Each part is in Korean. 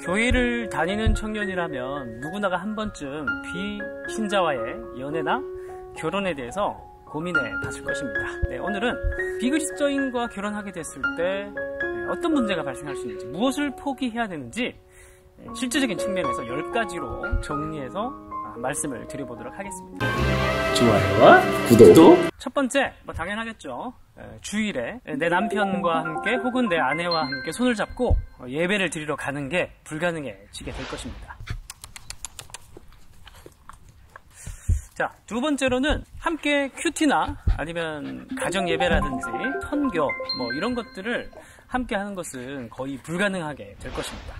교회를 다니는 청년이라면 누구나가 한 번쯤 비신자와의 연애나 결혼에 대해서 고민해 봤을 것입니다. 네, 오늘은 비그리스도인과 결혼하게 됐을 때 어떤 문제가 발생할 수 있는지, 무엇을 포기해야 되는지 실제적인 측면에서 10가지로 정리해서 말씀을 드려보도록 하겠습니다. 좋아요와 구독. 첫 번째, 뭐 당연하겠죠. 주일에 내 남편과 함께 혹은 내 아내와 함께 손을 잡고 예배를 드리러 가는 게 불가능해지게 될 것입니다. 자, 두 번째로는 함께 큐티나 아니면 가정 예배라든지 선교 뭐 이런 것들을 함께 하는 것은 거의 불가능하게 될 것입니다.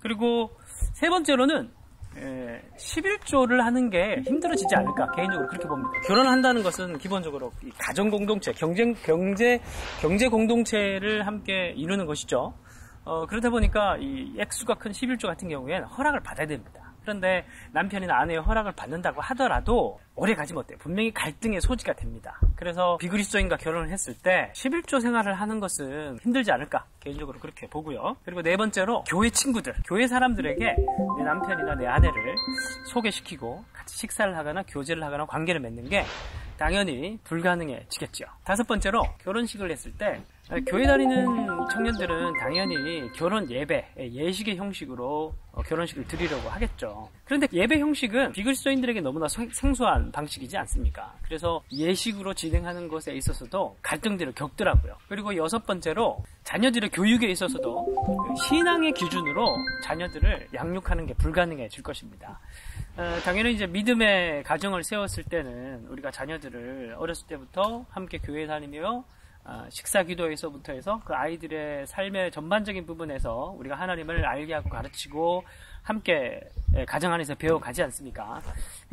그리고 세 번째로는 11조를 하는 게 힘들어지지 않을까 개인적으로 그렇게 봅니다. 결혼을 한다는 것은 기본적으로 가정 공동체, 경쟁 경제 경제 공동체를 함께 이루는 것이죠. 어, 그러다 보니까 이 액수가 큰 11조 같은 경우에는 허락을 받아야 됩니다. 그런데 남편이나 아내의 허락을 받는다고 하더라도 오래 가지 못해 분명히 갈등의 소지가 됩니다. 그래서 비그리스도인과 결혼을 했을 때 11조 생활을 하는 것은 힘들지 않을까 개인적으로 그렇게 보고요. 그리고 네 번째로 교회 친구들, 교회 사람들에게 내 남편이나 내 아내를 소개시키고 같이 식사를 하거나 교제를 하거나 관계를 맺는 게 당연히 불가능해지겠죠. 다섯 번째로 결혼식을 했을 때 교회 다니는 청년들은 당연히 결혼 예배, 예식의 형식으로 어, 결혼식을 드리려고 하겠죠. 그런데 예배 형식은 비그리스도인들에게 너무나 생소한 방식이지 않습니까? 그래서 예식으로 진행하는 것에 있어서도 갈등들을 겪더라고요. 그리고 여섯 번째로 자녀들의 교육에 있어서도 신앙의 기준으로 자녀들을 양육하는 게 불가능해질 것입니다. 어, 당연히 이제 믿음의 가정을 세웠을 때는 우리가 자녀들을 어렸을 때부터 함께 교회 다니며 어, 식사 기도에서부터 해서 그 아이들의 삶의 전반적인 부분에서 우리가 하나님을 알게 하고 가르치고 함께 예, 가정 안에서 배워가지 않습니까?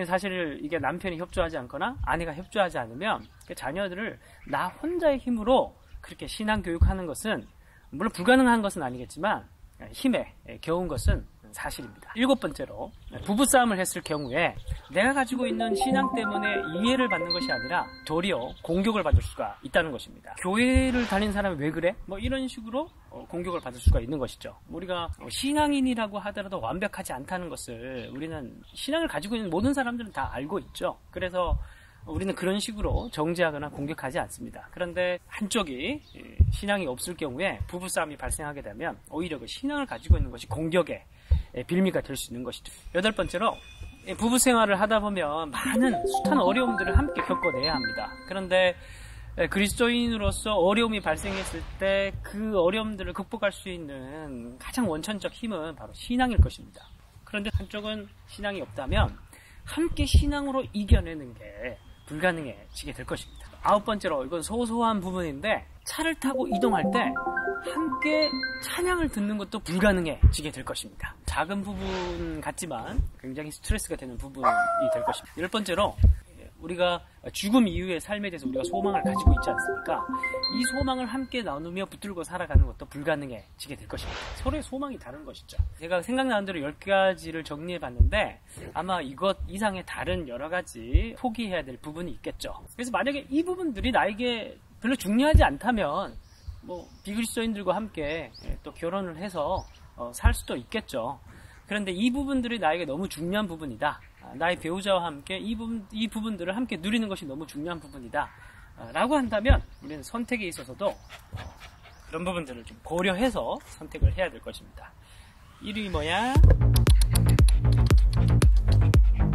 사실 이게 남편이 협조하지 않거나 아내가 협조하지 않으면 그 자녀들을 나 혼자의 힘으로 그렇게 신앙 교육하는 것은 물론 불가능한 것은 아니겠지만 힘에 겨운 것은 사실입니다. 일곱 번째로 부부싸움을 했을 경우에 내가 가지고 있는 신앙 때문에 이해를 받는 것이 아니라 도리어 공격을 받을 수가 있다는 것입니다. 교회를 다닌 사람이 왜 그래? 뭐 이런 식으로 어, 공격을 받을 수가 있는 것이죠. 우리가 신앙인이라고 하더라도 완벽하지 않다는 것을 우리는 신앙을 가지고 있는 모든 사람들은 다 알고 있죠. 그래서 우리는 그런 식으로 정죄하거나 공격하지 않습니다. 그런데 한쪽이 신앙이 없을 경우에 부부싸움이 발생하게 되면 오히려 그 신앙을 가지고 있는 것이 공격의 빌미가 될 수 있는 것이죠. 여덟 번째로 부부 생활을 하다 보면 많은 숱한 어려움들을 함께 겪어내야 합니다. 그런데 그리스도인으로서 어려움이 발생했을 때 그 어려움들을 극복할 수 있는 가장 원천적 힘은 바로 신앙일 것입니다. 그런데 한쪽은 신앙이 없다면 함께 신앙으로 이겨내는 게 불가능해지게 될 것입니다. 아홉 번째로 이건 소소한 부분인데 차를 타고 이동할 때 함께 찬양을 듣는 것도 불가능해지게 될 것입니다. 작은 부분 같지만 굉장히 스트레스가 되는 부분이 될 것입니다. 열 번째로 우리가 죽음 이후의 삶에 대해서 우리가 소망을 가지고 있지 않습니까? 이 소망을 함께 나누며 붙들고 살아가는 것도 불가능해지게 될 것입니다. 서로의 소망이 다른 것이죠. 제가 생각나는 대로 10가지를 정리해 봤는데 아마 이것 이상의 다른 여러 가지 포기해야 될 부분이 있겠죠. 그래서 만약에 이 부분들이 나에게 별로 중요하지 않다면 뭐 비그리스도인들과 함께 또 결혼을 해서 어, 살 수도 있겠죠. 그런데 이 부분들이 나에게 너무 중요한 부분이다. 아, 나의 배우자와 함께 이 부분, 이 부분들을 함께 누리는 것이 너무 중요한 부분이다. 아, 라고 한다면 우리는 선택에 있어서도 어, 그런 부분들을 좀 고려해서 선택을 해야 될 것입니다. 이름이 뭐야?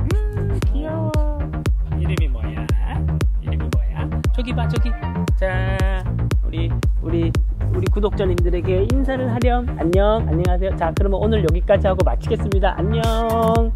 음, 귀여워. 이름이 뭐야? 이름이 뭐야? 저기 봐, 저기. 우리 구독자님들에게 인사를 하렴. 안녕, 안녕하세요. 자, 그러면 오늘 여기까지 하고 마치겠습니다. 안녕.